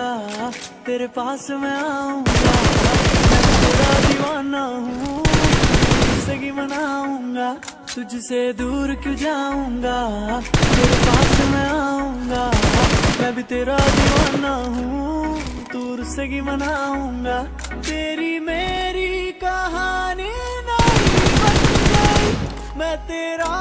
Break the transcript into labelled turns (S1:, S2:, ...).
S1: तेरा तेरे पास मैं आऊँगा, मैं तेरा दीवाना हूँ तुझसे मनाऊँगा, तुझसे दूर क्यों जाऊँगा, तेरे पास मैं आऊँगा, मैं भी तेरा दीवाना हूँ, दूर से की मनाऊँगा, तेरी मेरी कहानी नहीं बन गई, मैं तेरा